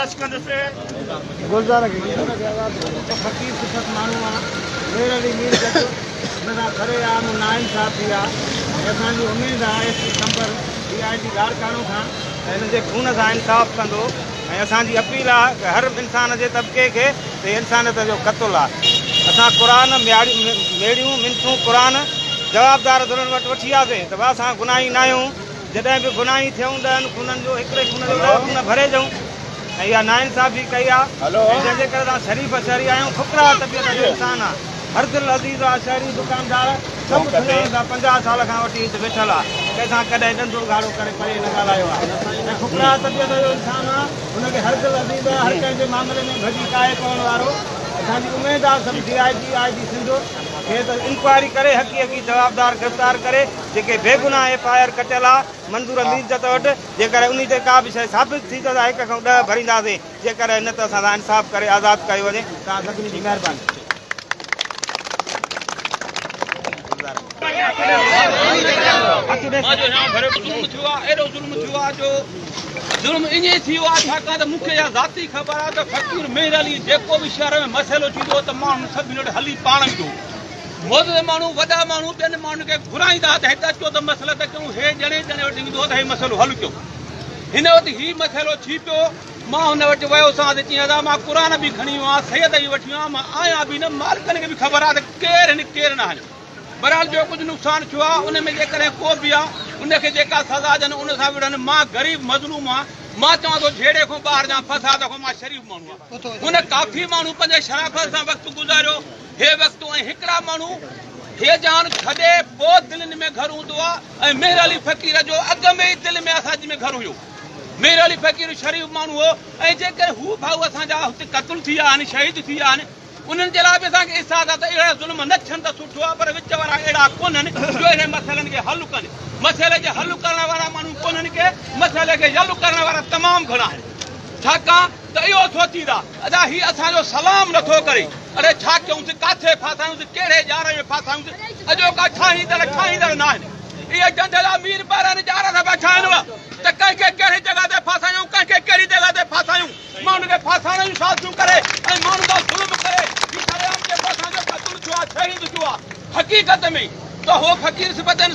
इंसाफ़ु कंदो ऐं असांजी अपील आहे हर इंसान जे तबिके खे इंसानियत जो कतलु आहे असां क़रानेड़ियूं मिंथूं क़ुरान जवाबदार दुनि वटि वठी वियासीं त असां गुनाही न आहियूं जॾहिं बि गुनाही थियूं त जो हिकिड़े भरे जऊं ऐं इहा नाइन साहब जी कई आहे शरीफ़ शहरी आहियूं खुकरा जो इंसान आहे हर अज़ीज़ आहे शहरी दुकानदार सभु साल खां वठी वेठल आहे कंहिंसां कॾहिं धंधो गाड़ो करे परे न ॻाल्हायो आहे खुकरा तबियत जो इंसानु आहे हुनखे हर कंहिंजे मामले में भॼी काए करण वारो असांजी उमेदु आहे आई जी आई जी सिंधु इंक्वायरी करे जवाबदार गिरफ़्तार करे जेके बेगुनाह एफ आई आर कटियल आहे मंज़ूर वटि जेकर उन ते का बि शइ साबित थींदा हिकु खां ॾह भरींदासीं जेकर न त असां इंसाफ़ करे आज़ादु कयो वञे तव्हां सभिनी जी महिरबानीलो थींदो त माण्हू मौज़ माण्हू वॾा माण्हू ॿियनि माण्हुनि खे घुराईंदा त हिते अचो त मसला त चऊं हेॾे वटि ईंदो त हे मसइलो हल कयो हिन वक़्तु हीउ मसइलो थी पियो मां हुन वटि वियोसां मां कुरान बि खणी वियो आहियां सैद बि वठी वियो आहियां मां आहियां बि न मालिकनि खे बि ख़बर आहे त केरु केरु न आहिनि बरहाल जो कुझु नुक़सानु थियो आहे हुन में जेकॾहिं को बि आहे हुनखे जेका सदा ॾियनि उन सां विढ़नि मां ग़रीब मज़लूम आहे मां चवां थो छेड़े खां ॿाहिरि जां फसा त मां शरीफ़ माण्हू आहियां हुन काफ़ी माण्हू पंहिंजे शराफ़ सां वक़्तु गुज़ारियो हे वक़्तु ऐं हिकिड़ा माण्हू पोइ दिल में घर हूंदो आहे ऐं अली फ़क़ीर शरीफ़ माण्हू हो ऐं जेके हू भाऊ असांजा थी विया आहिनि शहीद थी विया आहिनि उन्हनि जे लाइ बि असांखे आहे त अहिड़ा ज़ुल्म न थियनि त सुठो आहे पर विच वारा अहिड़ा जो हिननि मसइलनि खे हल कनि मसइले खे हल करण वारा माण्हू कोन्हनि खे मसइले खे हल करण वारा तमामु घणा आहिनि छाकाणि त इहो हीउ असांजो सलाम नथो करे अरे छा क्यों से काथे फासायों से केरे जा रहे का छाही दर छाही दर ना है ये मीर पर है ना जा रहा था बचाने वाला तो कहीं के केरे जगह दे फासायों कहीं के केरी जगह दे फासायों करे अरे मानो का सुलभ करे इस तरह आपके फासाने का तुर्चुआ छाही